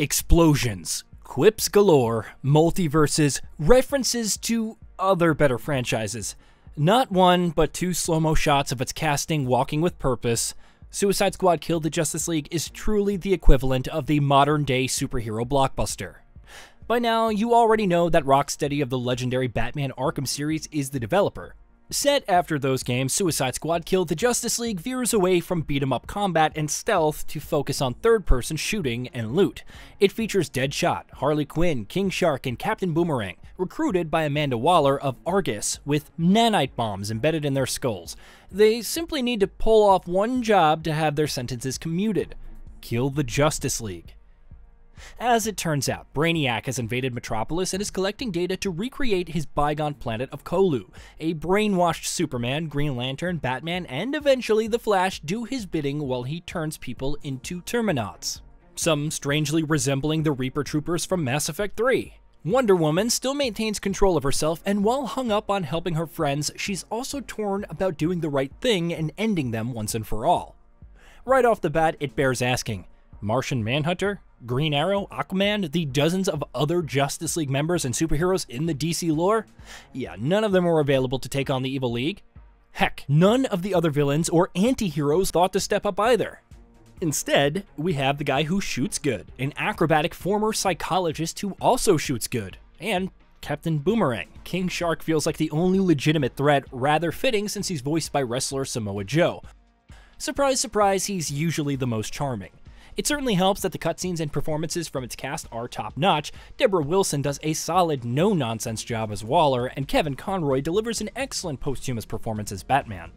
Explosions, quips galore, multiverses, references to other better franchises. Not one, but two slow mo shots of its casting walking with purpose. Suicide Squad Kill the Justice League is truly the equivalent of the modern day superhero blockbuster. By now, you already know that Rocksteady of the legendary Batman Arkham series is the developer. Set after those games, Suicide Squad Kill the Justice League veers away from beat 'em up combat and stealth to focus on third person shooting and loot. It features Deadshot, Harley Quinn, King Shark, and Captain Boomerang, recruited by Amanda Waller of Argus with nanite bombs embedded in their skulls. They simply need to pull off one job to have their sentences commuted kill the Justice League. As it turns out, Brainiac has invaded Metropolis and is collecting data to recreate his bygone planet of Colu. A brainwashed Superman, Green Lantern, Batman, and eventually the Flash do his bidding while he turns people into Terminauts. Some strangely resembling the Reaper Troopers from Mass Effect 3. Wonder Woman still maintains control of herself, and while hung up on helping her friends, she's also torn about doing the right thing and ending them once and for all. Right off the bat, it bears asking Martian Manhunter? Green Arrow, Aquaman, the dozens of other Justice League members and superheroes in the DC lore? Yeah, none of them were available to take on the Evil League. Heck, none of the other villains or anti heroes thought to step up either. Instead, we have the guy who shoots good, an acrobatic former psychologist who also shoots good, and Captain Boomerang. King Shark feels like the only legitimate threat, rather fitting since he's voiced by wrestler Samoa Joe. Surprise, surprise, he's usually the most charming. It certainly helps that the cutscenes and performances from its cast are top notch. Debra Wilson does a solid, no nonsense job as Waller, and Kevin Conroy delivers an excellent posthumous performance as Batman.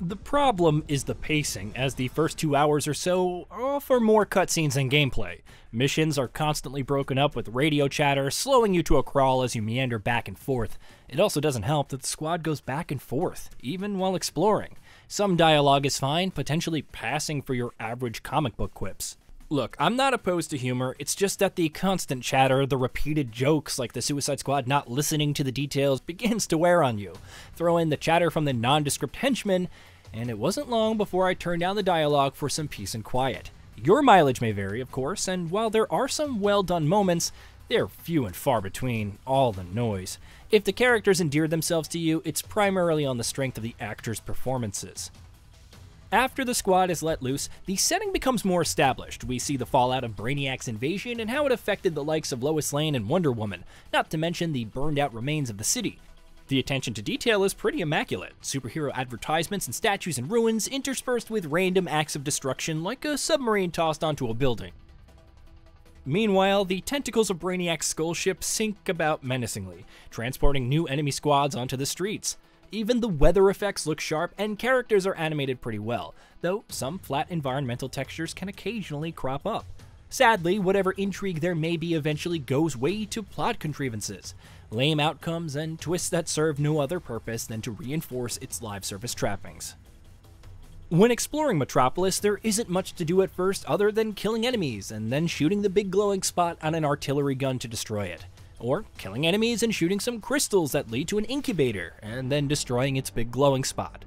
The problem is the pacing, as the first two hours or so offer more cutscenes and gameplay. Missions are constantly broken up with radio chatter, slowing you to a crawl as you meander back and forth. It also doesn't help that the squad goes back and forth, even while exploring. Some dialogue is fine, potentially passing for your average comic book quips. Look, I'm not opposed to humor, it's just that the constant chatter, the repeated jokes like the Suicide Squad not listening to the details begins to wear on you. Throw in the chatter from the nondescript henchmen, and it wasn't long before I turned down the dialogue for some peace and quiet. Your mileage may vary, of course, and while there are some well done moments, they're few and far between, all the noise. If the characters endear themselves to you, it's primarily on the strength of the actors' performances. After the squad is let loose, the setting becomes more established. We see the fallout of Brainiac's invasion and how it affected the likes of Lois Lane and Wonder Woman, not to mention the burned out remains of the city. The attention to detail is pretty immaculate superhero advertisements and statues in ruins interspersed with random acts of destruction like a submarine tossed onto a building. Meanwhile, the tentacles of Brainiac's skull ship sink about menacingly, transporting new enemy squads onto the streets. Even the weather effects look sharp, and characters are animated pretty well, though some flat environmental textures can occasionally crop up. Sadly, whatever intrigue there may be eventually goes way to plot contrivances, lame outcomes, and twists that serve no other purpose than to reinforce its live service trappings. When exploring Metropolis, there isn't much to do at first other than killing enemies and then shooting the big glowing spot on an artillery gun to destroy it or killing enemies and shooting some crystals that lead to an incubator, and then destroying its big glowing spot.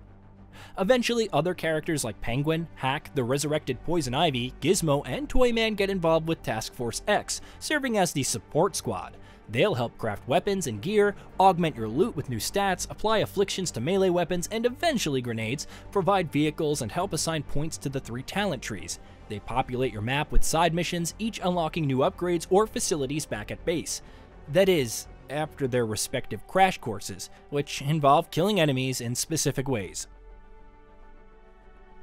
Eventually, other characters like Penguin, Hack, the resurrected Poison Ivy, Gizmo, and Toyman get involved with Task Force X, serving as the support squad. They'll help craft weapons and gear, augment your loot with new stats, apply afflictions to melee weapons, and eventually grenades, provide vehicles, and help assign points to the three talent trees. They populate your map with side missions, each unlocking new upgrades or facilities back at base. That is, after their respective crash courses, which involve killing enemies in specific ways.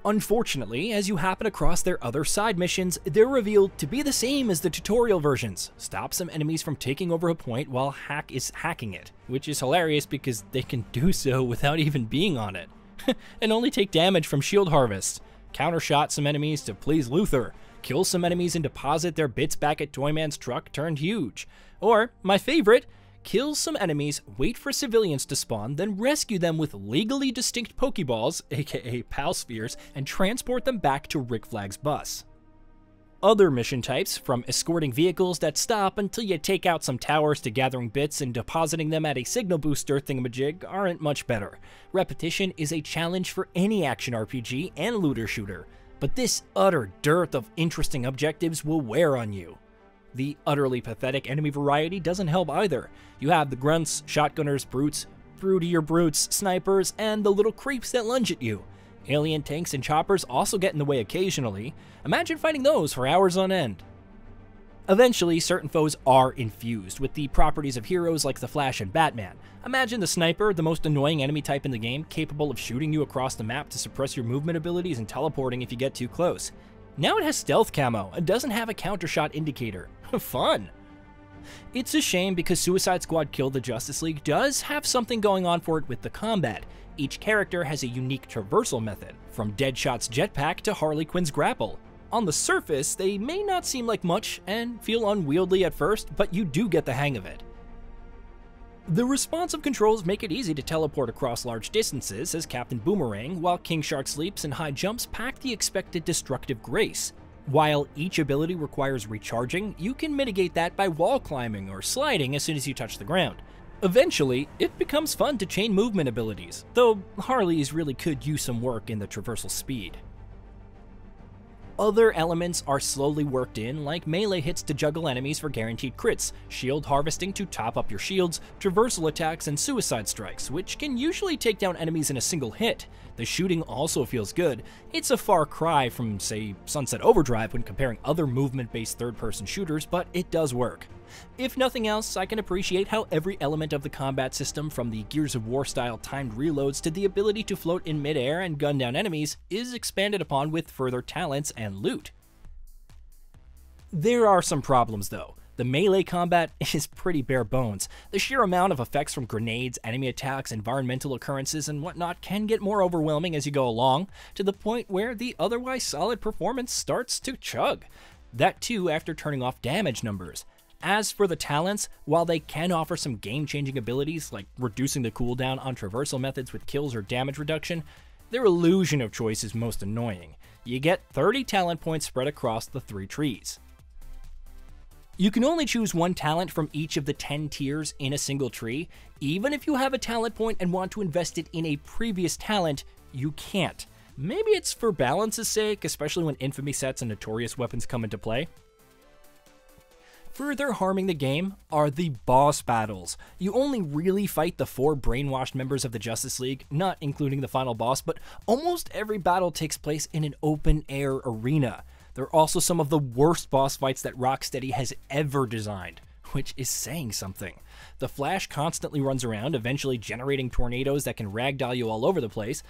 Unfortunately, as you happen across their other side missions, they're revealed to be the same as the tutorial versions. Stop some enemies from taking over a point while Hack is hacking it, which is hilarious because they can do so without even being on it. and only take damage from shield harvest. Countershot some enemies to please Luthor, kill some enemies and deposit their bits back at Toyman's truck turned huge. Or, my favorite, kill some enemies, wait for civilians to spawn, then rescue them with legally distinct Pokeballs, aka PAL Spheres, and transport them back to Rick Flag's bus. Other mission types, from escorting vehicles that stop until you take out some towers to gathering bits and depositing them at a signal booster thingamajig, aren't much better. Repetition is a challenge for any action RPG and looter shooter but this utter dearth of interesting objectives will wear on you. The utterly pathetic enemy variety doesn't help either. You have the grunts, shotgunners, brutes, fruitier brutes, snipers, and the little creeps that lunge at you. Alien tanks and choppers also get in the way occasionally. Imagine fighting those for hours on end. Eventually, certain foes are infused with the properties of heroes like the Flash and Batman. Imagine the sniper, the most annoying enemy type in the game, capable of shooting you across the map to suppress your movement abilities and teleporting if you get too close. Now it has stealth camo and doesn't have a counter shot indicator. Fun! It's a shame because Suicide Squad Kill the Justice League does have something going on for it with the combat. Each character has a unique traversal method, from Deadshot's jetpack to Harley Quinn's grapple. On the surface, they may not seem like much and feel unwieldy at first, but you do get the hang of it. The responsive controls make it easy to teleport across large distances as Captain Boomerang, while King Shark's leaps and high jumps pack the expected destructive grace. While each ability requires recharging, you can mitigate that by wall climbing or sliding as soon as you touch the ground. Eventually, it becomes fun to chain movement abilities, though Harley's really could use some work in the traversal speed. Other elements are slowly worked in, like melee hits to juggle enemies for guaranteed crits, shield harvesting to top up your shields, traversal attacks, and suicide strikes, which can usually take down enemies in a single hit. The shooting also feels good. It's a far cry from, say, Sunset Overdrive when comparing other movement based third person shooters, but it does work. If nothing else, I can appreciate how every element of the combat system, from the Gears of War style timed reloads to the ability to float in midair and gun down enemies, is expanded upon with further talents and loot. There are some problems though. The melee combat is pretty bare bones. The sheer amount of effects from grenades, enemy attacks, environmental occurrences, and whatnot can get more overwhelming as you go along, to the point where the otherwise solid performance starts to chug. That too after turning off damage numbers. As for the talents, while they can offer some game changing abilities like reducing the cooldown on traversal methods with kills or damage reduction, their illusion of choice is most annoying. You get 30 talent points spread across the three trees. You can only choose one talent from each of the 10 tiers in a single tree. Even if you have a talent point and want to invest it in a previous talent, you can't. Maybe it's for balance's sake, especially when infamy sets and notorious weapons come into play. Further harming the game are the boss battles. You only really fight the four brainwashed members of the Justice League, not including the final boss, but almost every battle takes place in an open air arena. They're also some of the worst boss fights that Rocksteady has ever designed, which is saying something. The Flash constantly runs around, eventually generating tornadoes that can ragdoll you all over the place.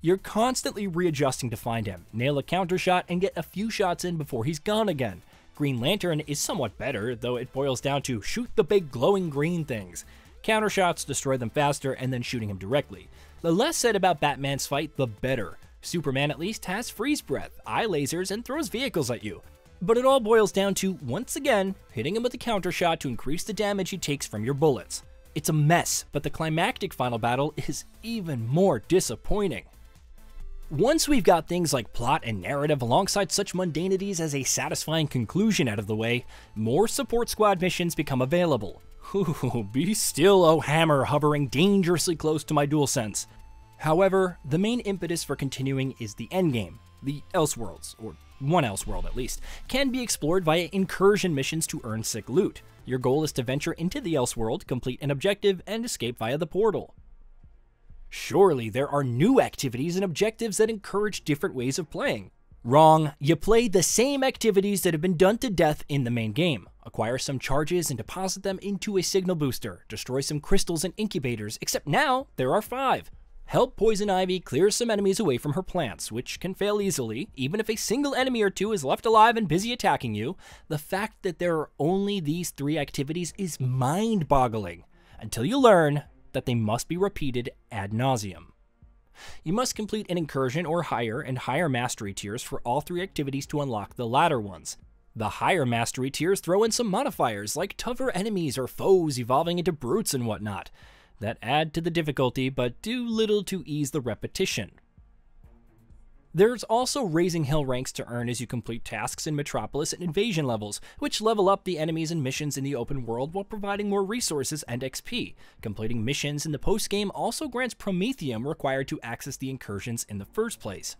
You're constantly readjusting to find him, nail a counter shot, and get a few shots in before he's gone again. Green Lantern is somewhat better, though it boils down to shoot the big glowing green things. Counter shots destroy them faster and then shooting him directly. The less said about Batman's fight, the better. Superman at least has freeze breath, eye lasers, and throws vehicles at you. But it all boils down to, once again, hitting him with a counter shot to increase the damage he takes from your bullets. It's a mess, but the climactic final battle is even more disappointing. Once we've got things like plot and narrative alongside such mundanities as a satisfying conclusion out of the way, more support squad missions become available. Ooh, be still, oh hammer, hovering dangerously close to my DualSense. However, the main impetus for continuing is the endgame. The Elseworlds, or one Elseworld at least, can be explored via incursion missions to earn sick loot. Your goal is to venture into the Elseworld, complete an objective, and escape via the portal. Surely there are new activities and objectives that encourage different ways of playing. Wrong, you play the same activities that have been done to death in the main game. Acquire some charges and deposit them into a signal booster. Destroy some crystals and incubators, except now there are five. Help Poison Ivy clear some enemies away from her plants, which can fail easily, even if a single enemy or two is left alive and busy attacking you. The fact that there are only these three activities is mind boggling. Until you learn that they must be repeated ad nauseum. You must complete an incursion or higher and higher mastery tiers for all three activities to unlock the latter ones. The higher mastery tiers throw in some modifiers like tougher enemies or foes evolving into brutes and whatnot that add to the difficulty but do little to ease the repetition. There's also raising hill ranks to earn as you complete tasks in Metropolis and Invasion levels, which level up the enemies and missions in the open world while providing more resources and XP. Completing missions in the post-game also grants Promethium required to access the incursions in the first place.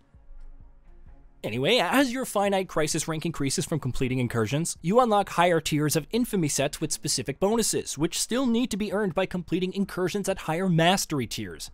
Anyway, as your finite crisis rank increases from completing incursions, you unlock higher tiers of infamy sets with specific bonuses, which still need to be earned by completing incursions at higher mastery tiers.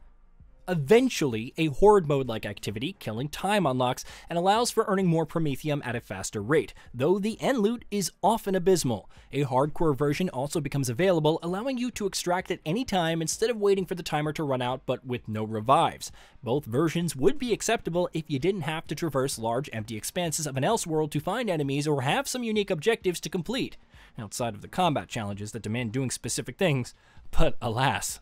Eventually, a horde mode like activity, killing time, unlocks and allows for earning more Promethium at a faster rate, though the end loot is often abysmal. A hardcore version also becomes available, allowing you to extract at any time instead of waiting for the timer to run out but with no revives. Both versions would be acceptable if you didn't have to traverse large empty expanses of an Elseworld to find enemies or have some unique objectives to complete, outside of the combat challenges that demand doing specific things. But alas,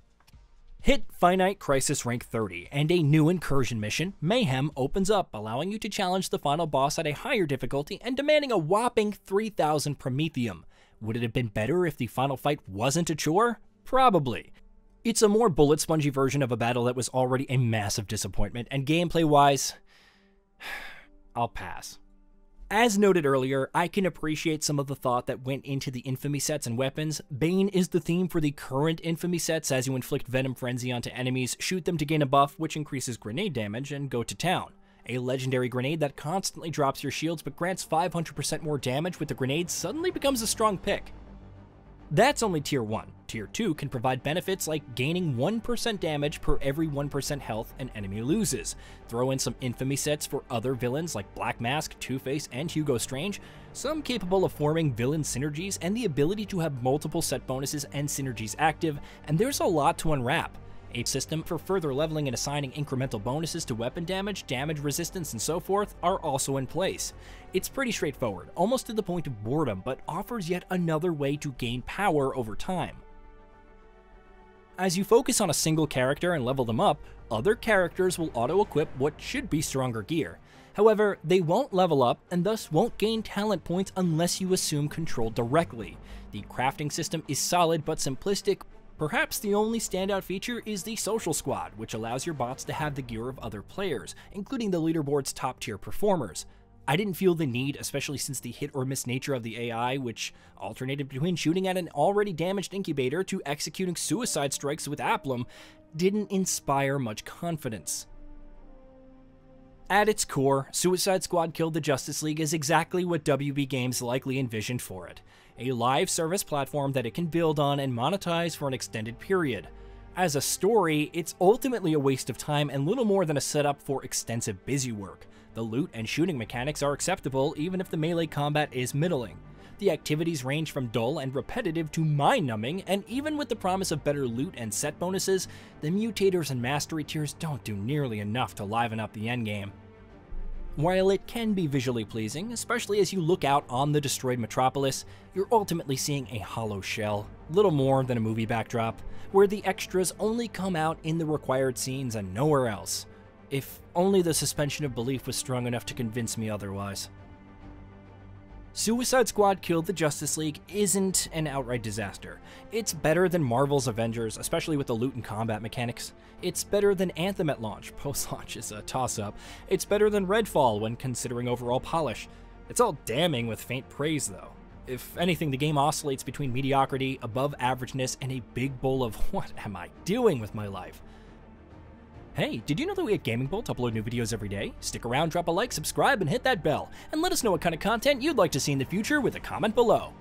Hit Finite Crisis rank 30, and a new incursion mission, Mayhem, opens up, allowing you to challenge the final boss at a higher difficulty and demanding a whopping 3000 Promethium. Would it have been better if the final fight wasn't a chore? Probably. It's a more bullet spongy version of a battle that was already a massive disappointment, and gameplay wise, I'll pass. As noted earlier, I can appreciate some of the thought that went into the infamy sets and weapons. Bane is the theme for the current infamy sets as you inflict Venom Frenzy onto enemies, shoot them to gain a buff which increases grenade damage, and go to town. A legendary grenade that constantly drops your shields but grants 500% more damage with the grenade suddenly becomes a strong pick. That's only tier 1. Tier 2 can provide benefits like gaining 1% damage per every 1% health an enemy loses. Throw in some infamy sets for other villains like Black Mask, Two-Face, and Hugo Strange, some capable of forming villain synergies and the ability to have multiple set bonuses and synergies active, and there's a lot to unwrap a system for further leveling and assigning incremental bonuses to weapon damage, damage resistance, and so forth are also in place. It's pretty straightforward, almost to the point of boredom, but offers yet another way to gain power over time. As you focus on a single character and level them up, other characters will auto-equip what should be stronger gear. However, they won't level up and thus won't gain talent points unless you assume control directly. The crafting system is solid but simplistic, Perhaps the only standout feature is the Social Squad, which allows your bots to have the gear of other players, including the leaderboard's top tier performers. I didn't feel the need, especially since the hit or miss nature of the AI, which alternated between shooting at an already damaged incubator to executing suicide strikes with Aplum, didn't inspire much confidence. At its core, Suicide Squad Kill the Justice League is exactly what WB Games likely envisioned for it a live service platform that it can build on and monetize for an extended period. As a story, it's ultimately a waste of time and little more than a setup for extensive busy work. The loot and shooting mechanics are acceptable even if the melee combat is middling. The activities range from dull and repetitive to mind-numbing, and even with the promise of better loot and set bonuses, the mutators and mastery tiers don't do nearly enough to liven up the endgame. While it can be visually pleasing, especially as you look out on the destroyed metropolis, you're ultimately seeing a hollow shell, little more than a movie backdrop, where the extras only come out in the required scenes and nowhere else. If only the suspension of belief was strong enough to convince me otherwise. Suicide Squad Kill the Justice League isn't an outright disaster. It's better than Marvel's Avengers, especially with the loot and combat mechanics. It's better than Anthem at launch, post launch is a toss up. It's better than Redfall when considering overall polish. It's all damning with faint praise, though. If anything, the game oscillates between mediocrity, above averageness, and a big bowl of what am I doing with my life? Hey, did you know that we at Gaming Bolt upload new videos every day? Stick around, drop a like, subscribe, and hit that bell, and let us know what kind of content you'd like to see in the future with a comment below.